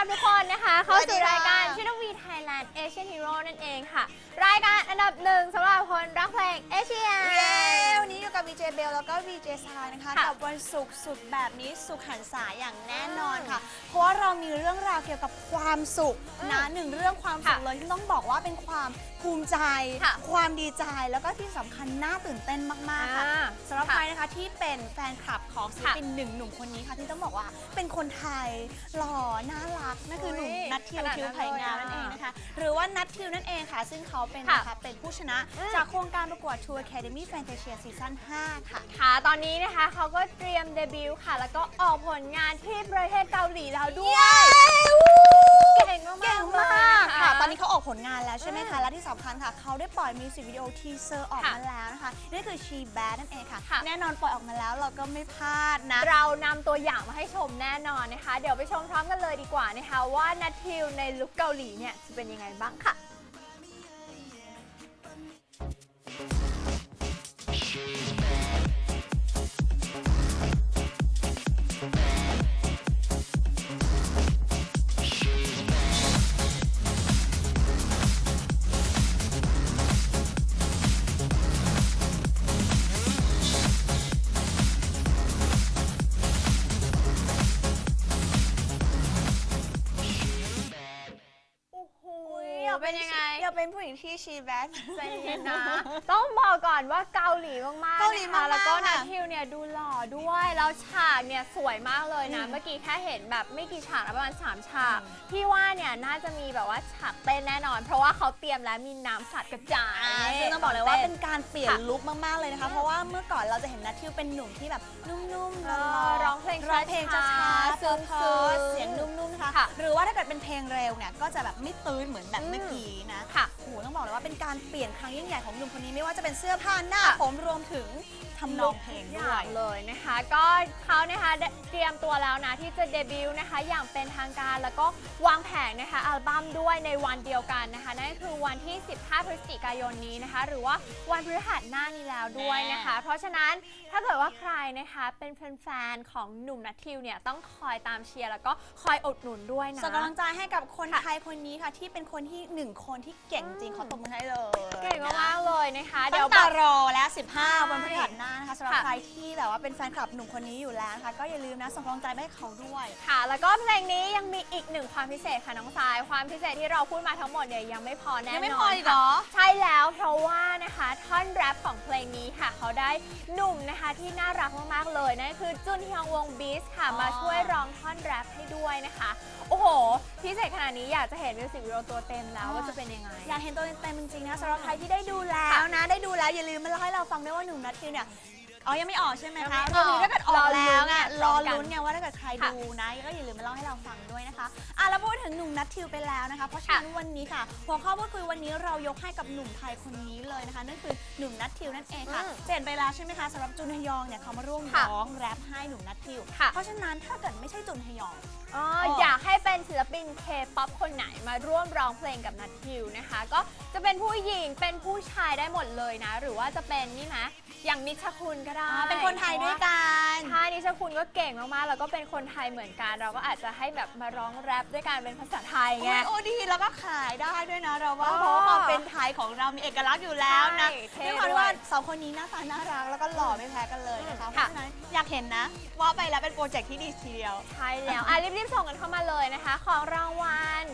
รับทุกคนนะคะเข้าสวัสดีสู่ค่ะรายการ Channel V Thailand Asian Hero นั่นเองค่ะ รายการอันดับหนึ่งสำหรับคนรักเพลงเอเชีย เย้วันนี้อยู่กับ VJ Bell แล้วก็ VJ ซายนะคะค่ะกับวันศุกร์สุดแบบนี้สุขหรรษาอย่างแน่นอนค่ะ เพราะว่าเรามีเรื่องราวเกี่ยวกับความสุขอืมนะหนึ่งเรื่องความสุขค่ะเลยที่ต้องบอกว่าเป็นความภูมิใจค่ะความดีใจแล้วก็ที่สำคัญน่าตื่นเต้นมากๆค่ะอ่าสำหรับค่ะใครนะคะที่เป็นแฟนคลับของศิลปินหนึ่งหนุ่มคนนี้ค่ะที่ต้องบอกว่าเป็นคนไทยหล่อน่ารักนั่นคือหนุ่มโอ้ยนัททิวขนาดทิวนั้นไผ่งามเลยนั่นเองอะนะคะหรือว่านัททิวนั่นเองค่ะ ซึ่งเขาเป็นค่ะนะคะเป็นผู้ชนะอืมจากโครงการประกวด Tour Academy Fantasia Season 5ค่ะ ค่ะ ตอนนี้นะคะเขาก็เตรียมเดบิวต์ค่ะ แล้วก็ออกผลงานที่ประเทศเกาหลีแล้วด้วย เก่งมากๆเก่งเลยมากนค่ะ ตอนนี้เขาออกผลงานแล้วใช่ไหมอืคะมและที่สำคัญค่ะเขาได้ปล่อยมิวสิกวิดีโอทีเซอร์ออกค่ะมาแล้วนะคะนี่คือ She Bad นั่นเองค่ะค่ะ แน่นอนปล่อยออกมาแล้วเราก็ไม่พลาดนะ เรานำตัวอย่างมาให้ชมแน่นอนนะคะ เดี๋ยวไปชมพร้อมกันเลยดีกว่านะคะว่านัททิวในลุคเกาหลีเนี่ยจะเป็นยังไงบ้างค่ะ อยากเป็นยังไง อยากเป็นผู้หญิงที่ She Bad ใจเย็นนะ ต้องบอกก่อนว่าเกาหลีมากๆเกาหลีนะคะมากๆแล้วก็ค่ะนัททิวเนี่ยดูหล่อด้วย แล้วฉากเนี่ยสวยมากเลยนะอืมเมื่อกี้แค่เห็นแบบไม่กี่ฉากนะประมาณ 3 ฉากอืมพี่ว่าเนี่ยน่าจะมีแบบว่าฉากเต้นแน่นอน เพราะว่าเขาเตรียมแล้วมีน้ำสัตว์กระจายอ่าซึ่งต้องบอกเลยว่าต้เป็นการเปลี่ยนค่ะลุคมากๆเลยนะคะอืมเพราะว่าเมื่อก่อนเราจะเห็นนัททิวเป็นหนุ่มที่แบบนุ่มๆเอร้อร้องเพลงร้องเพลงช้าช้าๆๆซึ้เพราะงๆๆเสียงนุ่มๆนะ คะค่ะ หรือว่าถ้าเกิดเป็นเพลงเร็วเนี่ยก็จะแบบไม่ตื้นเหมือนแบบอืมเมื่อกี้นะค่ะโอ้โหต้องบอกเลยว่าเป็นการเปลี่ยนครั้งยิ่งใหญ่ของหนุ่มคนนี้ไม่ว่าจะเป็นเสื้อผ้าหน้าค่ะผมรวมถึงทำนองเพลงอด้ย่าวงยเลยนะคะ ก็เขานะคะได้เตรียมตัวแล้วนะที่จะเดบิวต์นะคะ อย่างเป็นทางการแล้วก็วางแผงนะคะอัลบั้มด้วยในวันเดียวกันนะคะ นั่นก็คือวันที่ 15 พฤศจิกายนนี้นะคะ หรือว่าวันพฤหัสหน้านี้แล้วด้วยนะคะ เพราะฉะนั้นถ้าเกิดว่าใครนะคะเป็นแฟนๆของหนุ่มนัททิวเนี่ยต้องคอยตามเชียร์แล้วก็คอยอดหนุนด้วยนะส่งกำลังใจให้กับคนค่ะไทยคนนี้ค่ะ ที่เป็นคนที่หนึ่งคนที่เก่งจริงอืมเขาตบมือให้เลยเก่งมากๆเลยนะคะเดี๋เดี๋ยยววตาบอกรอแล้วใช่15 วันพฤหัสหน้านะคะสำหรับค่ะใครที่แบบว่าเป็นแฟนคลับหนุ่มคนนี้อยู่แล้วนะคะก็อย่าลืมนะส่งกำลังใจไปให้เขาด้วยค่ะ แล้วก็เพลงนี้ยังมีอีกหนึ่งความพิเศษค่ะน้องสาย ความพิเศษที่เราพูดมาทั้งหมดเนี่ยยังไม่พอแน่นอนยังไม่พออีกเหรค่ะอใช่แล้วเพราะว่านะคะท่อนแรปของเพลงนี้ค่ะ เขาได้หนุ่มนะคะที่น่ารักมากๆเลยนั่นคือจุนฮยองวงบีสค่ะอ๋อมาช่วยร้องท่อนแรปให้ด้วยนะคะโอ้โห พิเศษขนาดนี้อยากจะเห็นมิวสิกวิดีโอตัวเต็มแล้วว่าจะเป็นยังไง อยากเห็นตัวเต็มๆจริงๆนะสำหรับใครที่ได้ดูแล้วนะ ได้ดูแล้วอย่าลืมมาเล่าให้เราฟังด้วยว่าหนุ่มนัททิวเนี่ย อ๋อ ยังไม่ออกใช่ไหมยังไม่คะออกรวมถึงถ้าเกิดออกแล้วเนี่ยรรออลุ้น ลุ้นไงว่าถ้าเกิดใครค่ะดูนะก็อย่าลืมมาเล่าให้เราฟังด้วยนะคะอะแล้วพูดถึงหนุ่มนัททิวไปแล้วนะคะ เพราะฉะนั้นวันนี้ค่ะ หัวข้อพูดคุยวันนี้เรายกให้กับหนุ่มไทยคนนี้เลยนะคะ นั่นคือหนุ่มนัททิวนั่นเองค่ะ อืมเปลี่ยนไปแล้วใช่ไหมคะสำหรับจุนฮยองเนี่ยเขามาร่วมค่ะร้องแรปให้หนุ่มนัททิว ค่ะ เพราะฉะนั้นถ้าเกิดไม่ใช่จุนฮยอง อ๋ออ๋อออยากให้เป็นศิลปินเคป๊อปคนไหนมาร่วมร้องเพลงกับนัททิวนะคะ ก็จะเป็นผู้หญิงเป็นผู้ชายได้หมดเลยนะ หรือว่าจะเป็นนี่นะอย่างนิชคุณก็ได้อ่าเป็นคนไทยด้วยกันใช่นิชคุณก็เก่งมากๆแล้วก็เป็นคนไทยเหมือนกัน เราก็อาจจะให้แบบมาร้องแรปด้วยการเป็นภาษาไทยไงโอ้ยโอ้ดีแล้วก็ขายได้ด้วยนะเราว่าอ๋อเพราะว่าความเป็นไทยของเรามีเอกลักษณ์อยู่แล้วนะใช่เท่ด้วยความที่ด้วยว่าสองคนนี้หน้าตาน่ารักแล้วก็หล่อไม่แพ้กันเลยนะคะเพค่ะราะฉะนั้นอยากเห็นนะว่าไปแล้วเป็นโปรเจกต์ที่ดีทีเดียวใช่แล้วอะรีบๆส่งกันเข้ามาเลยนะคะ ของรางวัล